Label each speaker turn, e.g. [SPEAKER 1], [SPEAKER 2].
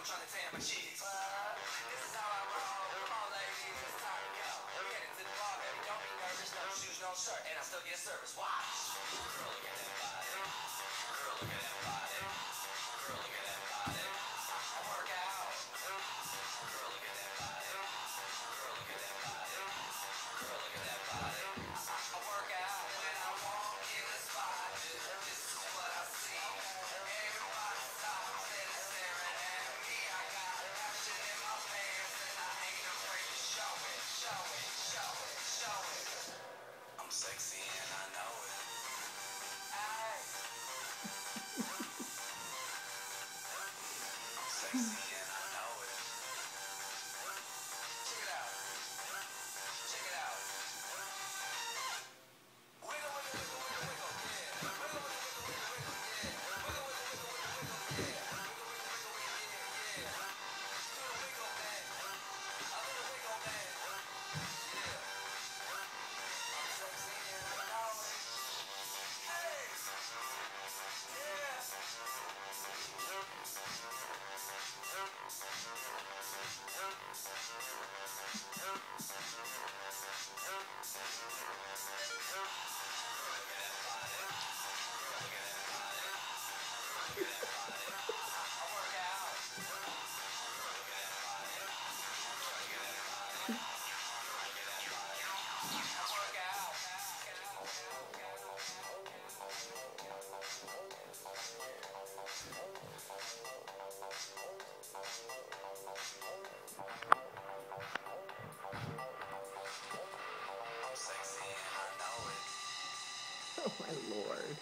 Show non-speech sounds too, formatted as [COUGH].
[SPEAKER 1] I'm trying to tan my cheeks. This is how I roll. Come on, ladies, it's time to go. We headed to the bar. Don't be nervous. No shoes, no shirt, and I still get service. Watch. Girl, sexy and [LAUGHS] Yeah. [LAUGHS] [LAUGHS]
[SPEAKER 2] Oh, my lord.